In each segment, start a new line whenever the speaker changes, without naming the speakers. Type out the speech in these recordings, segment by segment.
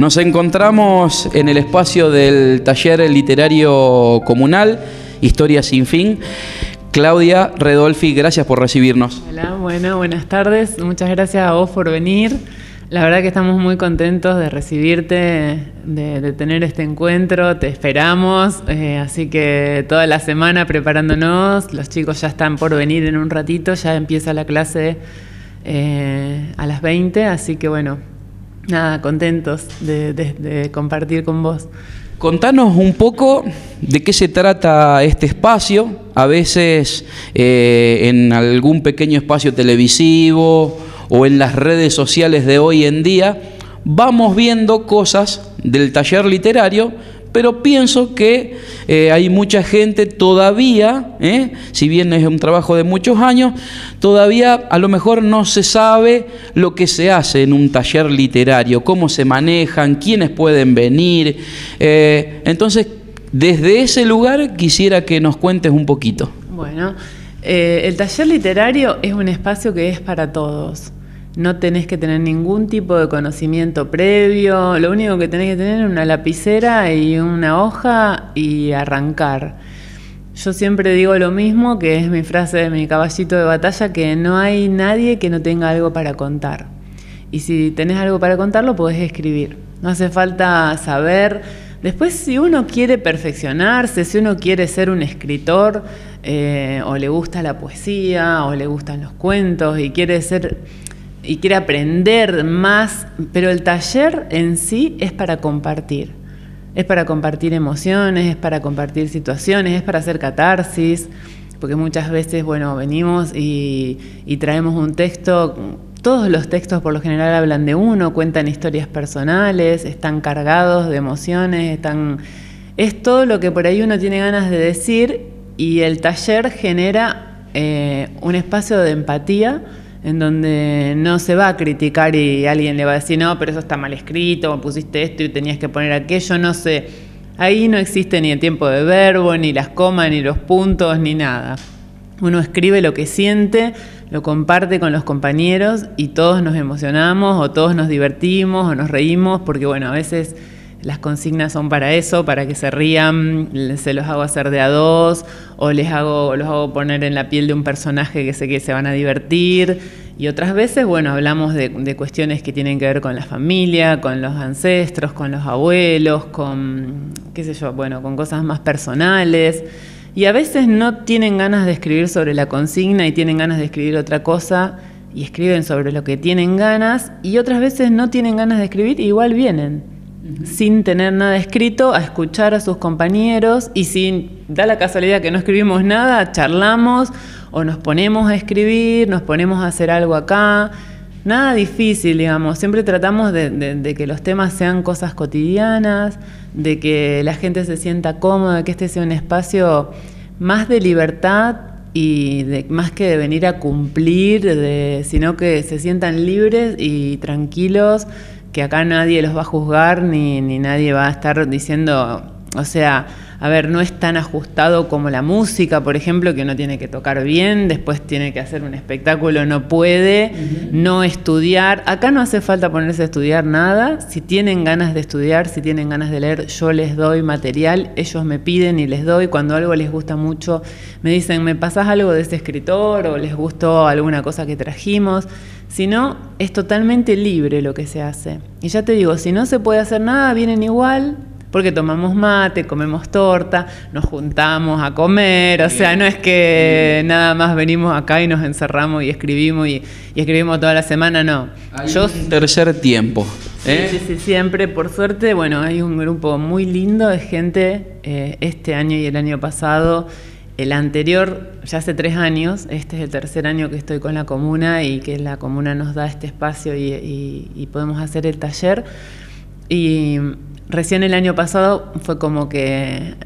Nos encontramos en el espacio del taller literario comunal, Historia sin fin. Claudia Redolfi, gracias por recibirnos.
Hola, bueno, buenas tardes. Muchas gracias a vos por venir. La verdad que estamos muy contentos de recibirte, de, tener este encuentro, te esperamos, eh, así que toda la semana preparándonos, los chicos ya están por venir en un ratito, ya empieza la clase eh, a las 20, así que bueno, nada, contentos de, compartir con vos.
Contanos un poco de qué se trata este espacio, a veces eh, en algún pequeño espacio televisivo o en las redes sociales de hoy en día, vamos viendo cosas del taller literario, pero pienso que eh, hay mucha gente todavía, eh, si bien es un trabajo de muchos años, todavía a lo mejor no se sabe lo que se hace en un taller literario, cómo se manejan, quiénes pueden venir. Eh, entonces, desde ese lugar quisiera que nos cuentes un poquito.
Bueno, el taller literario es un espacio que es para todos. No tenés que tener ningún tipo de conocimiento previo, lo único que tenés que tener es una lapicera y una hoja y arrancar. Yo siempre digo lo mismo, que es mi frase de mi caballito de batalla, que no hay nadie que no tenga algo para contar. Y si tenés algo para contarlo, podés escribir. No hace falta saber. Después, si uno quiere perfeccionarse, si uno quiere ser un escritor, eh, o le gusta la poesía, o le gustan los cuentos, y quiere ser y quiere aprender más, pero el taller en sí es para compartir. Es para compartir emociones, es para compartir situaciones, es para hacer catarsis, porque muchas veces, bueno, venimos y, traemos un texto, todos los textos por lo general hablan de uno, cuentan historias personales, están cargados de emociones, están... Es todo lo que por ahí uno tiene ganas de decir y el taller genera eh, un espacio de empatía en donde no se va a criticar y alguien le va a decir, no, pero eso está mal escrito, pusiste esto y tenías que poner aquello, no sé. Ahí no existe ni el tiempo de verbo, ni las comas, ni los puntos, ni nada. Uno escribe lo que siente, lo comparte con los compañeros y todos nos emocionamos o todos nos divertimos o nos reímos porque bueno, a veces las consignas son para eso, para que se rían, se los hago hacer de a dos, o les hago, los hago poner en la piel de un personaje que sé que se van a divertir. Y otras veces, bueno, hablamos de, cuestiones que tienen que ver con la familia, con los ancestros, con los abuelos, con, qué sé yo, bueno, con cosas más personales. Y a veces no tienen ganas de escribir sobre la consigna y tienen ganas de escribir otra cosa y escriben sobre lo que tienen ganas. Y otras veces no tienen ganas de escribir y igual vienen sin tener nada escrito, a escuchar a sus compañeros y si da la casualidad que no escribimos nada, charlamos o nos ponemos a escribir, nos ponemos a hacer algo acá. Nada difícil, digamos. Siempre tratamos de, que los temas sean cosas cotidianas, de que la gente se sienta cómoda, que este sea un espacio más de libertad y de, más que de venir a cumplir, sino que se sientan libres y tranquilos que acá nadie los va a juzgar ni, ni nadie va a estar diciendo, o sea, a ver, no es tan ajustado como la música, por ejemplo, que uno tiene que tocar bien, después tiene que hacer un espectáculo, no puede, no estudiar. Acá no hace falta ponerse a estudiar nada. Si tienen ganas de estudiar, si tienen ganas de leer, yo les doy material, ellos me piden y les doy. Cuando algo les gusta mucho, me dicen, ¿me pasás algo de ese escritor? o les gustó alguna cosa que trajimos. Si no, es totalmente libre lo que se hace. Y ya te digo, si no se puede hacer nada, vienen igual, porque tomamos mate, comemos torta, nos juntamos a comer, o sea, no es que nada más venimos acá y nos encerramos y escribimos y, escribimos toda la semana, no.
Yo tercer tiempo.
¿eh? Sí, sí, siempre, por suerte, bueno, hay un grupo muy lindo de gente eh, este año y el año pasado. El anterior, ya hace tres años, este es el tercer año que estoy con la comuna y que la comuna nos da este espacio y, y podemos hacer el taller. Y Recién el año pasado fue como que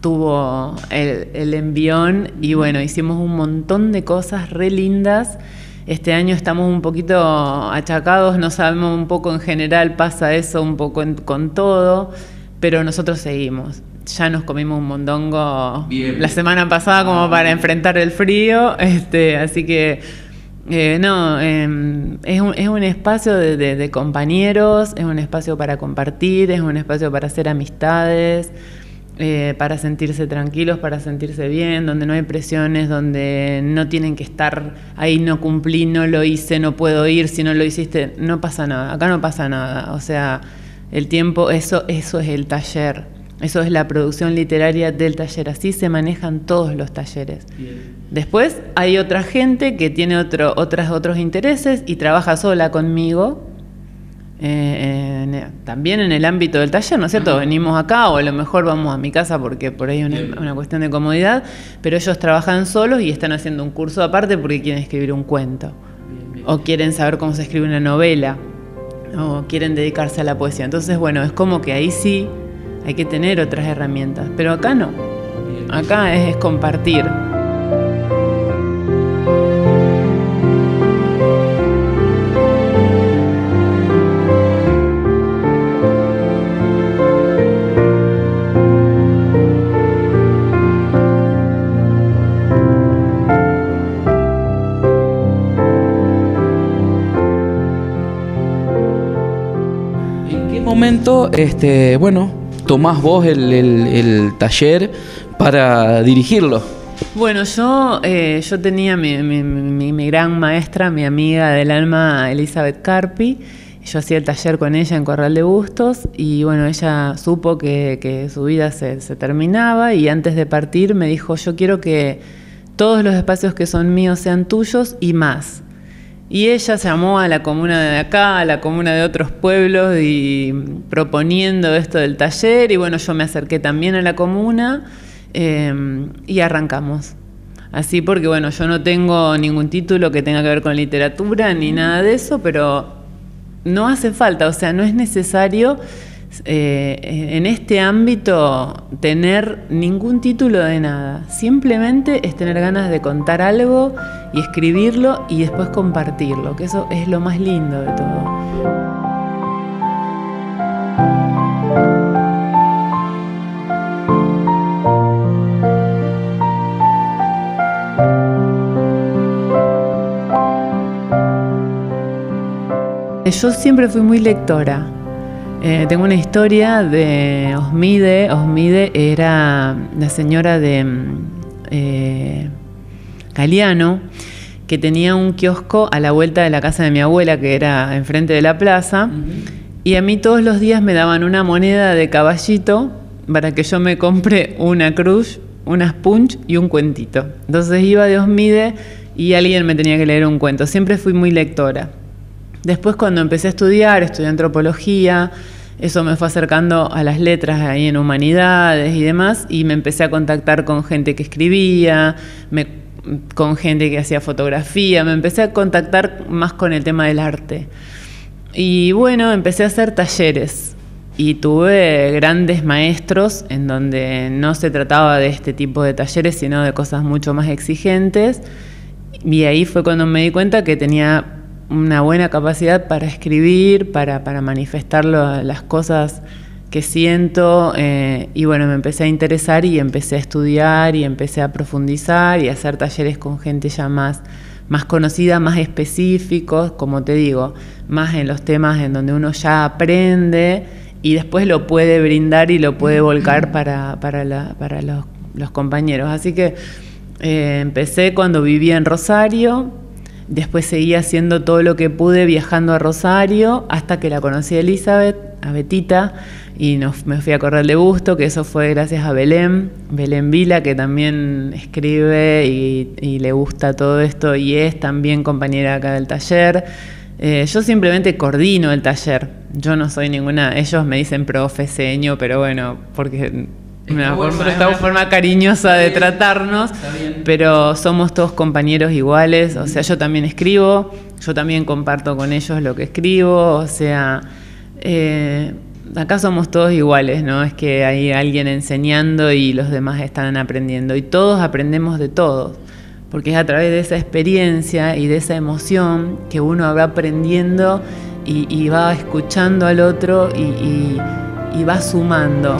tuvo el, envión y bueno, hicimos un montón de cosas re lindas. Este año estamos un poquito achacados, no sabemos un poco en general, pasa eso un poco con todo, pero nosotros seguimos. Ya nos comimos un mondongo la semana pasada como ah, para enfrentar el frío, este, así que Eh, no, em, es, un, es, un, espacio de, compañeros, es un espacio para compartir, es un espacio para hacer amistades, eh, para sentirse tranquilos, para sentirse bien, donde no hay presiones, donde no tienen que estar ahí, no cumplí, no lo hice, no puedo ir, si no lo hiciste, no pasa nada, acá no pasa nada. O sea, el tiempo, eso, eso es el taller. Eso es la producción literaria del taller, así se manejan todos los talleres. Después hay otra gente que tiene otro, otras, otros intereses y trabaja sola conmigo, eh, también en el ámbito del taller, ¿no es cierto? Venimos acá o a lo mejor vamos a mi casa porque por ahí hay una, una, cuestión de comodidad, pero ellos trabajan solos y están haciendo un curso aparte porque quieren escribir un cuento o quieren saber cómo se escribe una novela o quieren dedicarse a la poesía. Entonces, bueno, es como que ahí sí hay que tener otras herramientas, pero acá no. Acá es, compartir.
¿En qué momento, este, bueno, tomás vos el, taller para dirigirlo?
Bueno, yo, eh, yo tenía mi, gran maestra, mi amiga del alma, Elizabeth Carpi. Yo hacía el taller con ella en Corral de Bustos y bueno, ella supo que, su vida se, se, terminaba y antes de partir me dijo, yo quiero que todos los espacios que son míos sean tuyos y más. Y ella llamó a la comuna de acá, a la comuna de otros pueblos y proponiendo esto del taller y bueno, yo me acerqué también a la comuna eh, y arrancamos. Así porque bueno, yo no tengo ningún título que tenga que ver con literatura ni nada de eso, pero no hace falta, o sea, no es necesario eh, en este ámbito tener ningún título de nada. Simplemente es tener ganas de contar algo y escribirlo y después compartirlo, que eso es lo más lindo de todo. Yo siempre fui muy lectora. Eh, tengo una historia de Osmide. Osmide era la señora de mm, eh, Galeano, que tenía un kiosco a la vuelta de la casa de mi abuela, que era enfrente de la plaza. Y a mí todos los días me daban una moneda de caballito para que yo me compre una cruz, unas punch y un cuentito. Entonces iba de Osmide y alguien me tenía que leer un cuento. Siempre fui muy lectora. Después cuando empecé a estudiar, estudié antropología, eso me fue acercando a las letras ahí en humanidades y demás, y me empecé a contactar con gente que escribía, con gente que hacía fotografía, me empecé a contactar más con el tema del arte. Y bueno, empecé a hacer talleres y tuve grandes maestros en donde no se trataba de este tipo de talleres, sino de cosas mucho más exigentes. Y ahí fue cuando me di cuenta que tenía una buena capacidad para escribir, para, para manifestar las cosas que siento eh, y bueno, me empecé a interesar y empecé a estudiar y empecé a profundizar y a hacer talleres con gente ya más, más conocida, más específicos, como te digo, más en los temas en donde uno ya aprende y después lo puede brindar y lo puede volcar para, para, los, compañeros. Así que eh, empecé cuando vivía en Rosario, Después seguí haciendo todo lo que pude viajando a Rosario hasta que la conocí a Elizabeth, a Betita, y nos, me fui a correr de gusto, que eso fue gracias a Belén, Belén Vila, que también escribe y, le gusta todo esto y es también compañera acá del taller. Eh, yo simplemente coordino el taller. Yo no soy ninguna, ellos me dicen profe, seño, pero bueno, porque una forma, forma cariñosa de tratarnos, pero somos todos compañeros iguales, o sea, yo también escribo, yo también comparto con ellos lo que escribo, o sea, eh, acá somos todos iguales, ¿no? Es que hay alguien enseñando y los demás están aprendiendo, y todos aprendemos de todos, porque es a través de esa experiencia y de esa emoción que uno va aprendiendo y, va escuchando al otro y va sumando.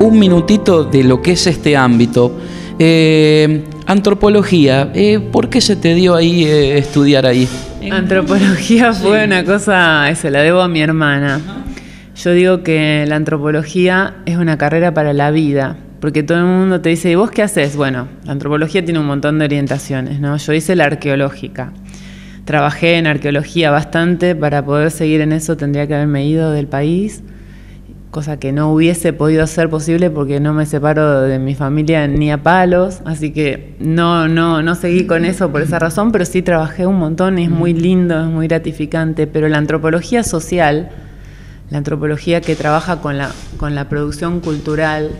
Un minutito de lo que es este ámbito. Eh, antropología, eh, ¿por qué se te dio ahí eh, estudiar ahí?
Antropología fue una cosa, se la debo a mi hermana. Yo digo que la antropología es una carrera para la vida, porque todo el mundo te dice, ¿y vos qué haces? Bueno, la antropología tiene un montón de orientaciones, ¿no? Yo hice la arqueológica. Trabajé en arqueología bastante, para poder seguir en eso tendría que haberme ido del país cosa que no hubiese podido ser posible porque no me separo de mi familia ni a palos, así que no, no, no seguí con eso por esa razón, pero sí trabajé un montón, es muy lindo, es muy gratificante, pero la antropología social, la antropología que trabaja con la, con la producción cultural,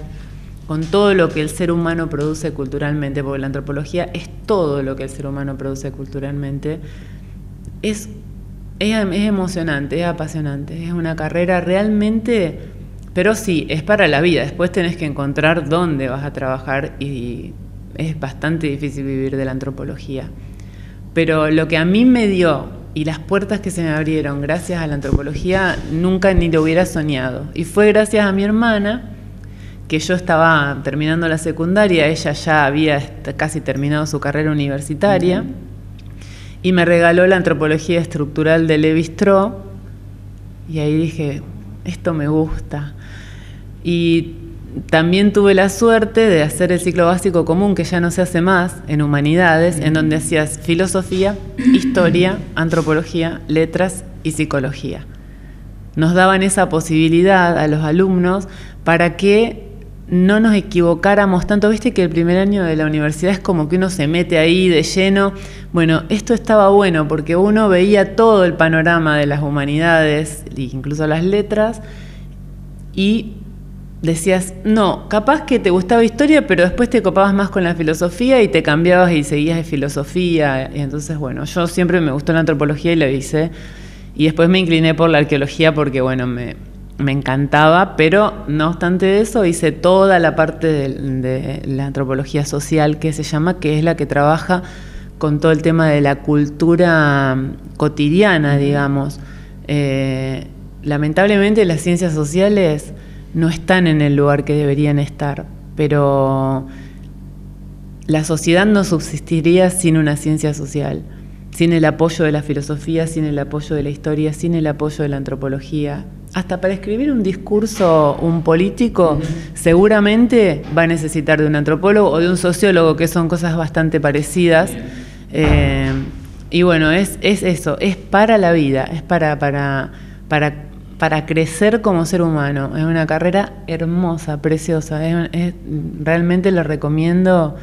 con todo lo que el ser humano produce culturalmente, porque la antropología es todo lo que el ser humano produce culturalmente, es, es, es emocionante, es apasionante, es una carrera realmente pero sí, es para la vida. Después tenés que encontrar dónde vas a trabajar y es bastante difícil vivir de la antropología. Pero lo que a mí me dio y las puertas que se me abrieron gracias a la antropología nunca ni lo hubiera soñado. Y fue gracias a mi hermana que yo estaba terminando la secundaria, ella ya había casi terminado su carrera universitaria y me regaló la antropología estructural de Levi Strauss y ahí dije, esto me gusta. Y también tuve la suerte de hacer el ciclo básico común, que ya no se hace más, en humanidades, en donde hacías filosofía, historia, antropología, letras y psicología. Nos daban esa posibilidad a los alumnos para que no nos equivocáramos tanto. Viste que el primer año de la universidad es como que uno se mete ahí de lleno. Bueno, esto estaba bueno porque uno veía todo el panorama de las humanidades, incluso las letras, y decías, no, capaz que te gustaba historia, pero después te copabas más con la filosofía y te cambiabas y seguías de filosofía. Y entonces, bueno, yo siempre me gustó la antropología y lo hice. Y después me incliné por la arqueología porque, bueno, me, encantaba, pero no obstante eso, hice toda la parte de, la antropología social que se llama, que es la que trabaja con todo el tema de la cultura cotidiana, digamos. Eh, lamentablemente las ciencias sociales no están en el lugar que deberían estar, pero la sociedad no subsistiría sin una ciencia social, sin el apoyo de la filosofía, sin el apoyo de la historia, sin el apoyo de la antropología. Hasta para escribir un discurso, un político, seguramente va a necesitar de un antropólogo o de un sociólogo, que son cosas bastante parecidas. Eh, y bueno, es, es eso, es para la vida, es para, para, para para crecer como ser humano. Es una carrera hermosa, preciosa. realmente la recomiendo.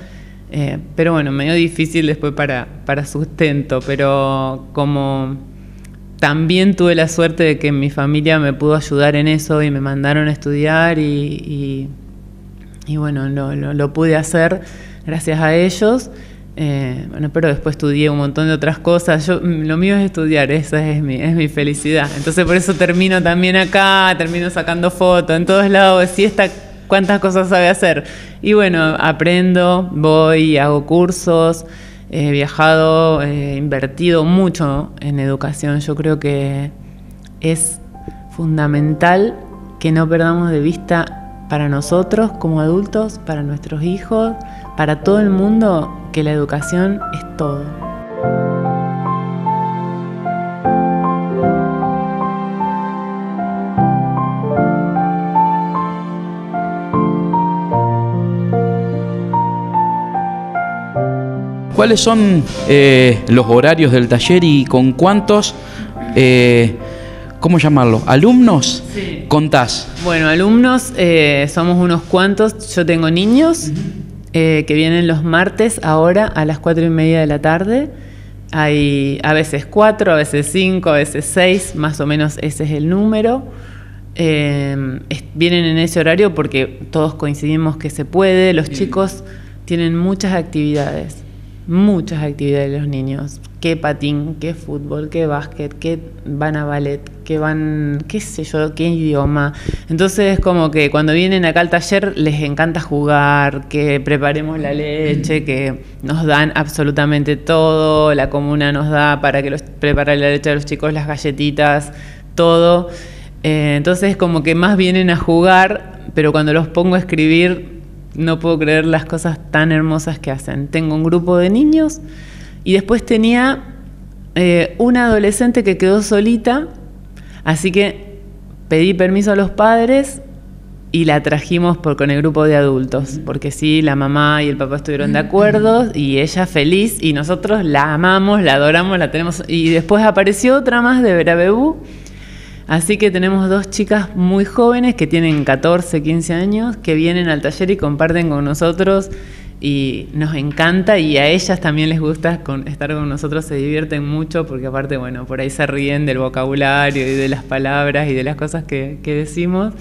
Eh, pero bueno, medio difícil después para, para sustento. Pero como también tuve la suerte de que mi familia me pudo ayudar en eso y me mandaron a estudiar y, y, bueno, lo, lo, pude hacer gracias a ellos. Eh, bueno, pero después estudié un montón de otras cosas. Yo, mm, lo mío es estudiar, esa es mi, es mi felicidad. Entonces por eso termino también acá, termino sacando fotos en todos lados. Si esta, cuántas cosas sabe hacer. Y bueno, aprendo, voy, hago cursos, he viajado, he invertido mucho en educación. Yo creo que es fundamental que no perdamos de vista para nosotros como adultos, para nuestros hijos, para todo el mundo, que la educación es todo.
¿Cuáles son eh, los horarios del taller y con cuántos, eh, ¿cómo llamarlo? ¿Alumnos? ¿Contás?
Bueno, alumnos eh, somos unos cuantos. Yo tengo niños. Eh, que vienen los martes ahora a las cuatro y media de la tarde. Hay a veces cuatro, a veces cinco, a veces seis, más o menos ese es el número. Eh, vienen en ese horario porque todos coincidimos que se puede. Los chicos tienen muchas actividades, muchas actividades los niños qué patín, qué fútbol, qué básquet, qué van a ballet, qué van, qué sé yo, qué idioma. Entonces es como que cuando vienen acá al taller les encanta jugar, que preparemos la leche, que nos dan absolutamente todo, la comuna nos da para que los prepare la leche a los chicos, las galletitas, todo. Eh, entonces como que más vienen a jugar pero cuando los pongo a escribir no puedo creer las cosas tan hermosas que hacen. Tengo un grupo de niños y después tenía eh, una adolescente que quedó solita, así que pedí permiso a los padres y la trajimos con el grupo de adultos, porque sí, la mamá y el papá estuvieron de acuerdo y ella feliz y nosotros la amamos, la adoramos, la tenemos y después apareció otra más de Verabebú, así que tenemos dos chicas muy jóvenes que tienen 14, 15 años que vienen al taller y comparten con nosotros y nos encanta y a ellas también les gusta estar con nosotros, se divierten mucho porque aparte, bueno, por ahí se ríen del vocabulario y de las palabras y de las cosas que, que decimos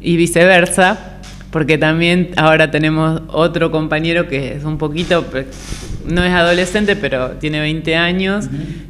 y viceversa, porque también ahora tenemos otro compañero que es un poquito, no es adolescente, pero tiene 20 años,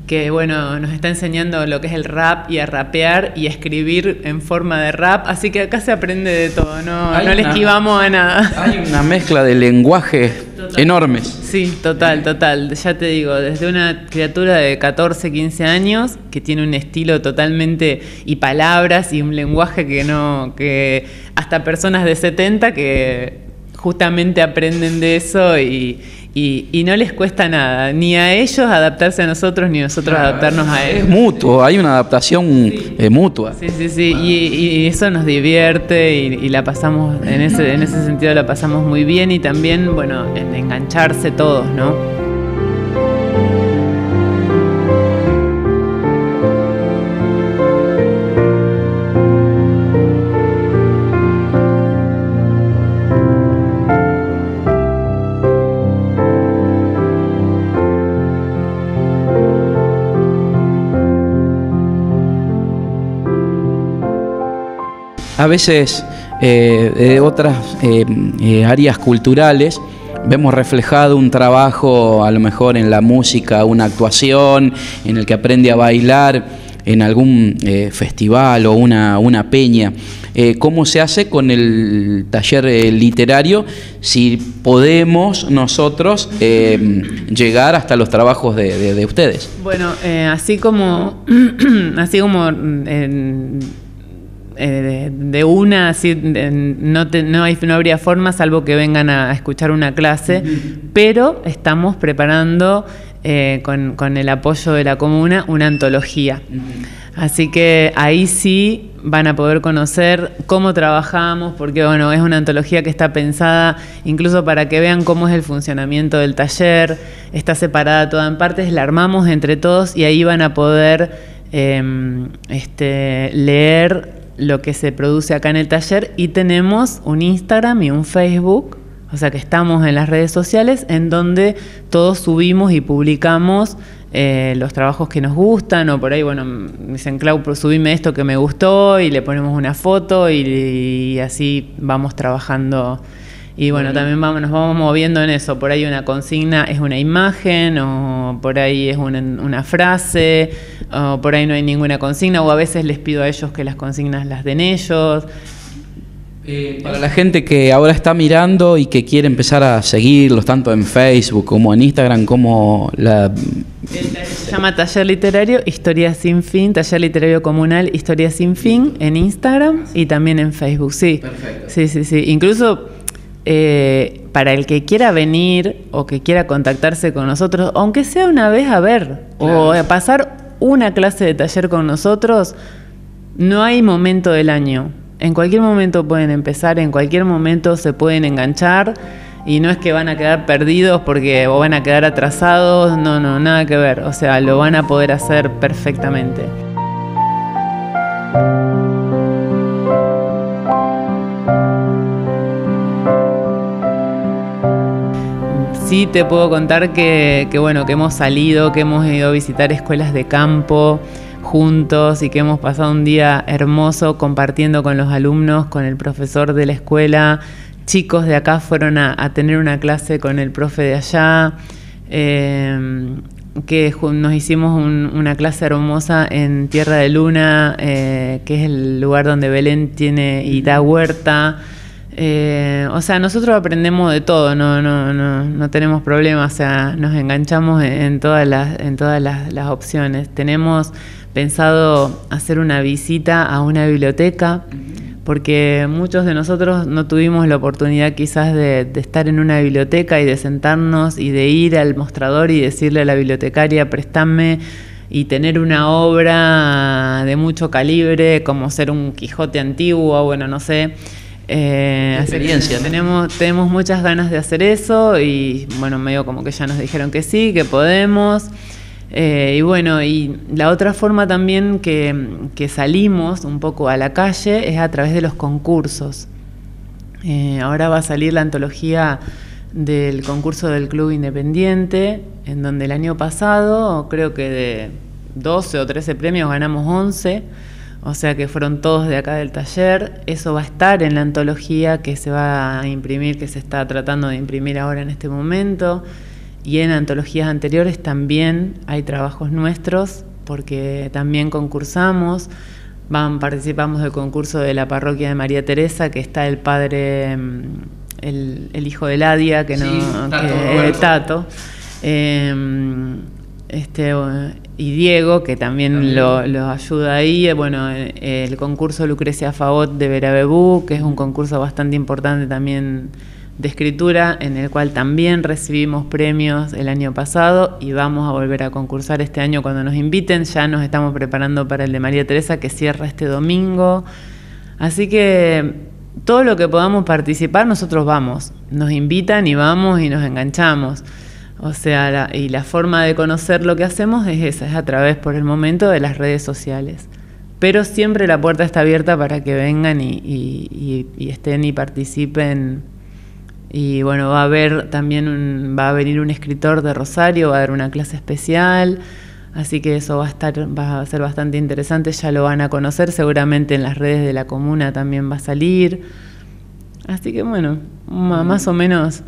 que bueno, nos está enseñando lo que es el rap y a rapear y a escribir en forma de rap, así que acá se aprende de todo, no, no le esquivamos a nada.
Hay una mezcla de lenguaje enormes.
Sí, total, total. Ya te digo, desde una criatura de 14, 15 años que tiene un estilo totalmente y palabras y un lenguaje que no, que hasta personas de 70 que justamente aprenden de eso y, y, no les cuesta nada, ni a ellos adaptarse a nosotros, ni nosotros adaptarnos a ellos.
Es mutuo, hay una adaptación eh, mutua.
Sí, sí, sí, y, eso nos divierte y, la pasamos, en ese, en ese sentido la pasamos muy bien y también, bueno, en engancharse todos, ¿no?
A veces eh, de otras eh, eh, áreas culturales vemos reflejado un trabajo a lo mejor en la música, una actuación, en el que aprende a bailar en algún festival o una, una peña. ¿Cómo se hace con el taller literario si podemos nosotros llegar hasta los trabajos de, de ustedes?
Bueno, así como, así como eh, de, una, así, no, no, hay, no habría forma salvo que vengan a, escuchar una clase, pero estamos preparando eh, con, el apoyo de la comuna una antología. Así que ahí sí van a poder conocer cómo trabajamos, porque bueno, es una antología que está pensada incluso para que vean cómo es el funcionamiento del taller, está separada toda en partes, la armamos entre todos y ahí van a poder em, este, leer lo que se produce acá en el taller y tenemos un Instagram y un Facebook, o sea que estamos en las redes sociales en donde todos subimos y publicamos eh, los trabajos que nos gustan o por ahí, bueno, dicen, Clau, pues subime esto que me gustó y le ponemos una foto y así vamos trabajando y bueno, también vamos, nos vamos moviendo en eso. Por ahí una consigna es una imagen, o por ahí es una, frase, o por ahí no hay ninguna consigna, o a veces les pido a ellos que las consignas las den ellos.
Eh, para la gente que ahora está mirando y que quiere empezar a seguirlos tanto en Facebook como en Instagram, como la...
Se llama Taller Literario Historia Sin Fin, Taller Literario Comunal Historia Sin Fin en Instagram y también en Facebook, sí. Perfecto. Sí, sí, sí. Incluso eh, para el que quiera venir o que quiera contactarse con nosotros, aunque sea una vez a ver o a pasar una clase de taller con nosotros, no hay momento del año. En cualquier momento pueden empezar, en cualquier momento se pueden enganchar y no es que van a quedar perdidos porque o van a quedar atrasados, no, no, nada que ver. O sea, lo van a poder hacer perfectamente. Sí te puedo contar que, bueno, que hemos salido, que hemos ido a visitar escuelas de campo juntos y que hemos pasado un día hermoso compartiendo con los alumnos, con el profesor de la escuela. Chicos de acá fueron a, tener una clase con el profe de allá. Eh, que nos hicimos una clase hermosa en Tierra de Luna, eh, que es el lugar donde Belén tiene y da huerta. Eh, o sea, nosotros aprendemos de todo, no, no, no, no tenemos problemas, o sea, nos enganchamos en, todas, las, en todas las, opciones. Tenemos pensado hacer una visita a una biblioteca porque muchos de nosotros no tuvimos la oportunidad quizás de, estar en una biblioteca y de sentarnos y de ir al mostrador y decirle a la bibliotecaria, préstame y tener una obra de mucho calibre, como ser un Quijote antiguo, bueno, no sé.
Eh, experiencia.
Tenemos, tenemos muchas ganas de hacer eso y bueno, medio como que ya nos dijeron que sí, que podemos. Eh, y bueno, y la otra forma también que, salimos un poco a la calle es a través de los concursos. Eh, ahora va a salir la antología del concurso del Club Independiente, en donde el año pasado creo que de 12 o 13 premios ganamos 11, o sea que fueron todos de acá del taller. Eso va a estar en la antología que se va a imprimir, que se está tratando de imprimir ahora en este momento. Y en antologías anteriores también hay trabajos nuestros, porque también concursamos, van, participamos del concurso de la parroquia de María Teresa, que está el padre, mm, el, hijo de Ladia, que no, que, Tato. Em, este, y Diego, que también, Lo, ayuda ahí. Bueno, el concurso Lucrecia Favot de Verabebú, que es un concurso bastante importante también de escritura, en el cual también recibimos premios el año pasado y vamos a volver a concursar este año cuando nos inviten. Ya nos estamos preparando para el de María Teresa, que cierra este domingo. Así que todo lo que podamos participar, nosotros vamos. Nos invitan y vamos y nos enganchamos. O sea, y la forma de conocer lo que hacemos es esa, es a través por el momento de las redes sociales. Pero siempre la puerta está abierta para que vengan y estén y participen y bueno, va a haber también va a venir un escritor de Rosario, va a haber una clase especial, así que eso va a estar, va a ser bastante interesante, ya lo van a conocer, seguramente en las redes de la comuna también va a salir. Así que bueno, más o menos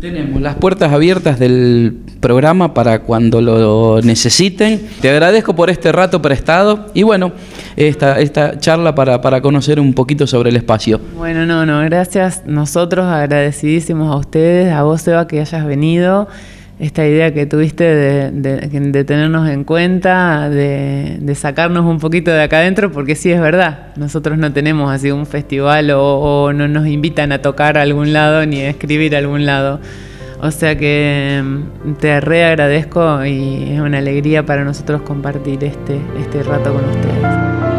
tenemos las puertas abiertas del programa para cuando lo necesiten. Te agradezco por este rato prestado y bueno, esta, esta charla para, para conocer un poquito sobre el espacio.
Bueno, no, no, gracias. Nosotros agradecidísimos a ustedes, a vos, Eva, que hayas venido esta idea que tuviste de, tenernos en cuenta, de, sacarnos un poquito de acá adentro, porque sí es verdad, nosotros no tenemos así un festival o, no nos invitan a tocar a algún lado ni a escribir a algún lado. O sea que mm, te re agradezco y es una alegría para nosotros compartir este, este rato con ustedes.